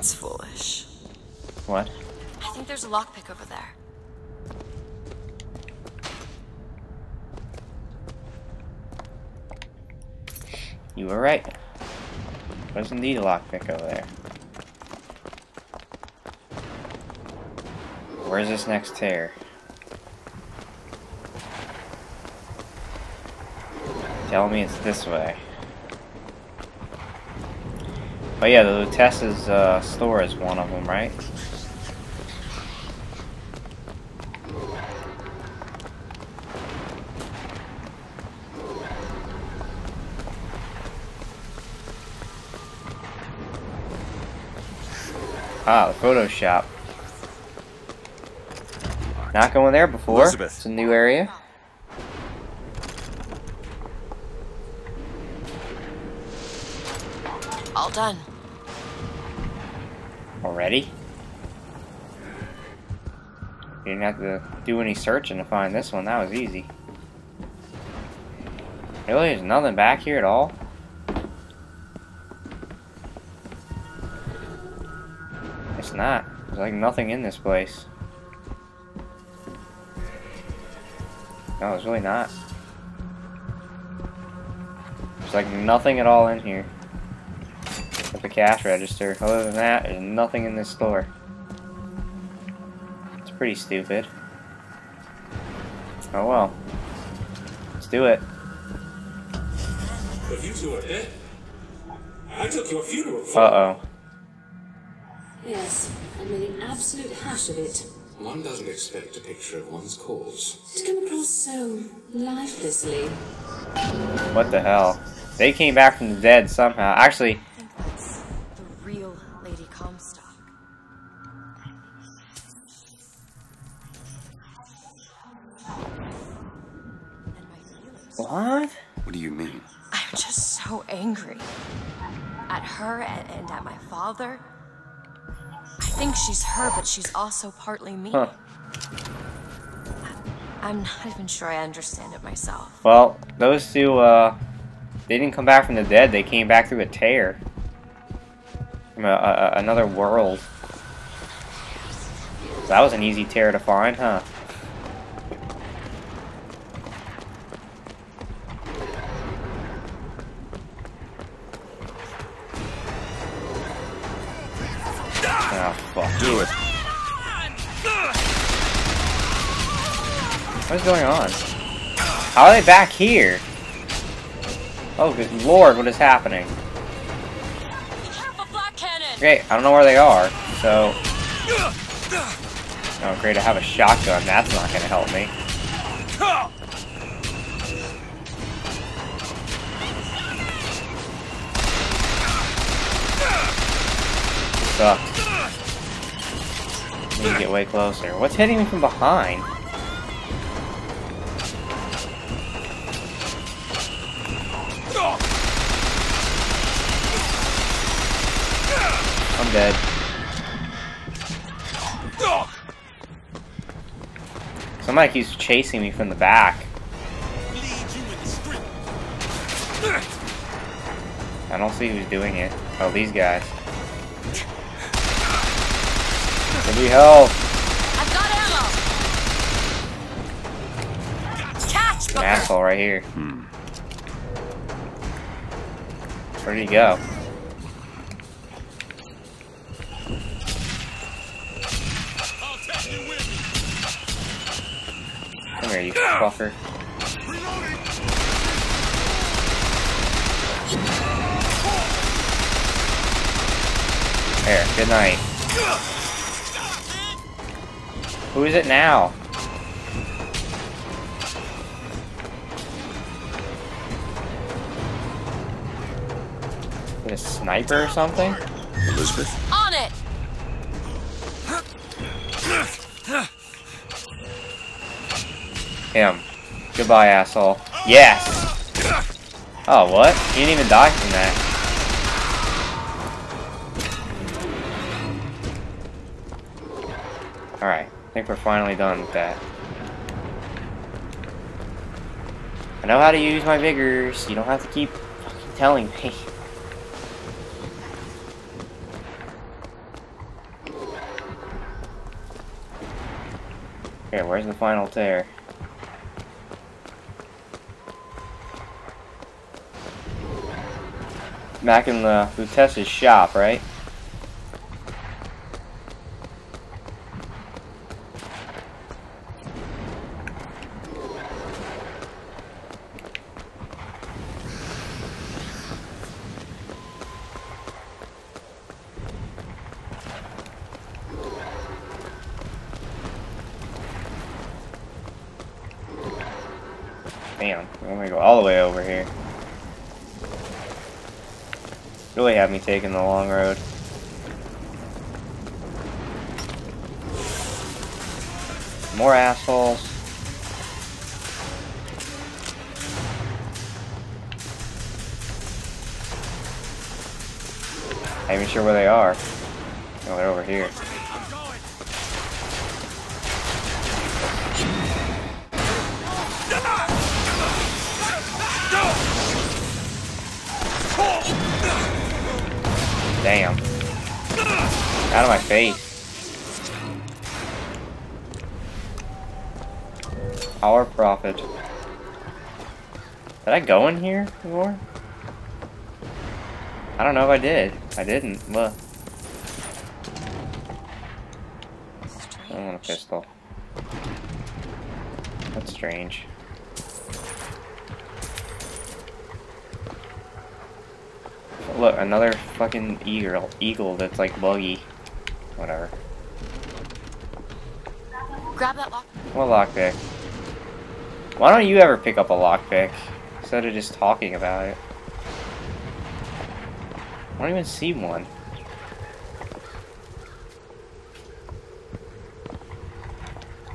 That's foolish. What? I think there's a lockpick over there. You were right. There's indeed a lockpick over there. Where's this next tear? Tell me it's this way. Oh yeah, the Lutece's uh, store is one of them, right? Ah, the photo shop. Not going there before. Elizabeth. It's a new area. All done. Already? You didn't have to do any searching to find this one. That was easy. Really? There's nothing back here at all? It's not. There's like nothing in this place. No, it's really not. There's like nothing at all in here. At the cash register. Other than that, there's nothing in this store. It's pretty stupid. Oh well. Let's do it. But you two are dead. I took your funeral Uh-oh. Yes, I made an absolute hash of it. One doesn't expect a picture of one's cause. To come across so lifelessly. What the hell? They came back from the dead somehow. Actually, what? What do you mean? I'm just so angry. At her and, and at my father. I think she's her, but she's also partly me. Huh. I'm not even sure I understand it myself. Well, those two, uh, they didn't come back from the dead. They came back through a tear. From a, a, a- another world. That was an easy tear to find, huh? What's going on? How are they back here? Oh, good lord, what is happening? Great, I don't know where they are, so... Oh, great, I have a shotgun. That's not gonna help me. Sucks. Need to get way closer. What's hitting me from behind? I'm dead. Somebody keeps chasing me from the back. I don't see who's doing it. Oh, these guys. Give me help. I've got ammo! Catch, An asshole right here. Hmm. Where'd he go? Come here, you fucker. There, good night. Who is it now? Is it a sniper or something? Elizabeth? On it! Him. Goodbye, asshole. Yes! Oh, what? He didn't even die from that. Alright, I think we're finally done with that. I know how to use my vigors. You don't have to keep fucking telling me. Okay, where's the final tear? Back in the Lutece's shop, right? Damn, I'm gonna go all the way over here. Really have me taking the long road. More assholes. Not even sure where they are. Oh, they're over here. Out of my face. Our profit. Did I go in here before? I don't know if I did. I didn't. Look. I want a pistol. That's strange. Look, another fucking eagle. Eagle that's like buggy. Whatever. Grab that lock. What lockpick? Why don't you ever pick up a lockpick instead of just talking about it? I don't even see one.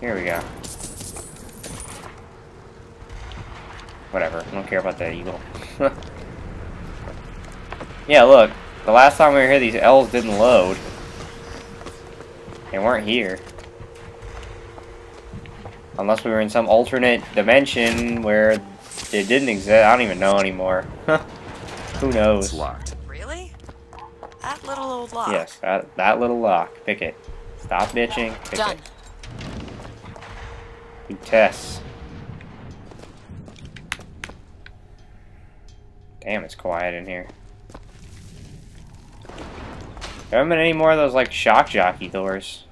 Here we go. Whatever, I don't care about that eagle. yeah, look. The last time we were here, these L's didn't load. They weren't here. Unless we were in some alternate dimension where it didn't exist. I don't even know anymore. Who knows? It's locked. Really? That little old lock. Yes, that, that little lock. Pick it. Stop bitching. Pick Done. it. You test. Damn, it's quiet in here. There haven't been any more of those, like, shock jockey doors.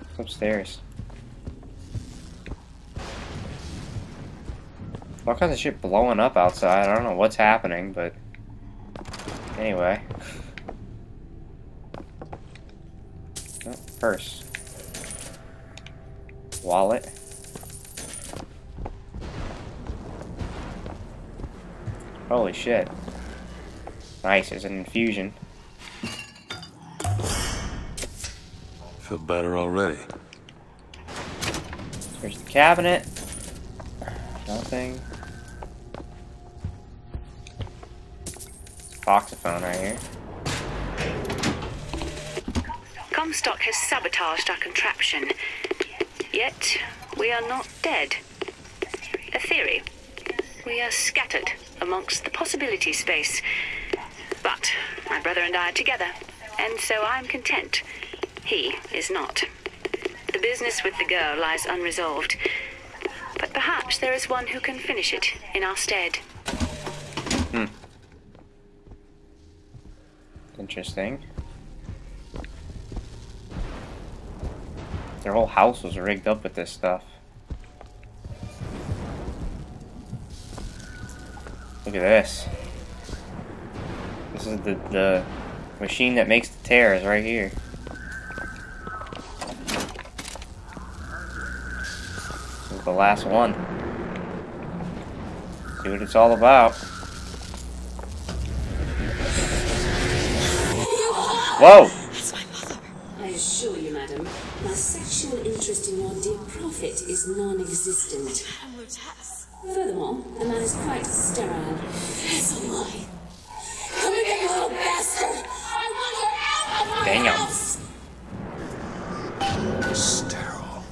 It's upstairs. All kinds of shit blowing up outside. I don't know what's happening, but... Anyway. Oh, purse. Wallet. Holy shit. Nice, it's an infusion. Feel better already. Here's the cabinet. Nothing. Voxophone right here. Comstock has sabotaged our contraption. Yet, we are not dead. A theory. We are scattered amongst the possibility space. My brother and I are together, and so I'm content. He is not. The business with the girl lies unresolved. But perhaps there is one who can finish it in our stead. Hmm. Interesting. Their whole house was rigged up with this stuff. Look at this. This is the, the machine that makes the tears right here. This is the last one. See what it's all about. Whoa! That's my mother. I assure you, madam, my sexual interest in your dear prophet is non-existent. Furthermore, the man is quite sterile. It's a lie. Damn. house! Sterile.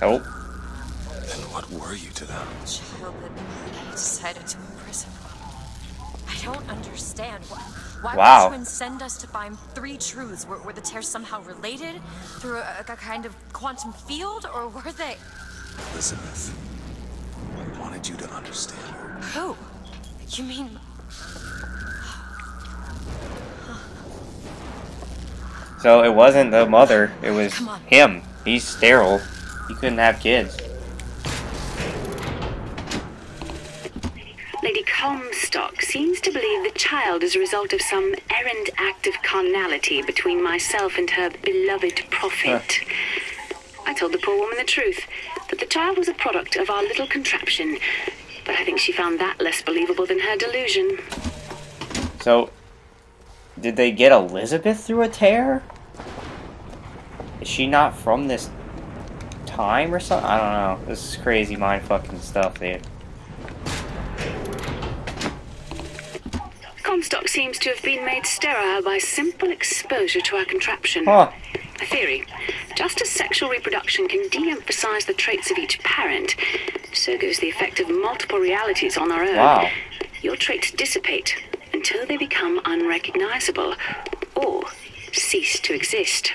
Nope. Then what were you to them? Child that I decided to imprison. I don't understand. Why, Why Wow. would twins send us to find three truths? Were, were the tears somehow related through a, a kind of quantum field, or were they? Elizabeth, I wanted you to understand her. Who? You mean So it wasn't the mother, it was him. He's sterile. He couldn't have kids. Lady Comstock seems to believe the child is a result of some errant act of carnality between myself and her beloved prophet. I told the poor woman the truth, that the child was a product of our little contraption, but I think she found that less believable than her delusion. So, did they get Elizabeth through a tear? Is she not from this time or something? I don't know. This is crazy mind fucking stuff, dude. Comstock seems to have been made sterile by simple exposure to our contraption. Huh. A theory. Just as sexual reproduction can de emphasize the traits of each parent, so goes the effect of multiple realities on our own. Wow. Your traits dissipate until they become unrecognizable or cease to exist.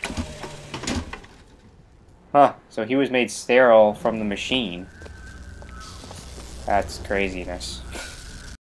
Huh. So he was made sterile from the machine. That's craziness.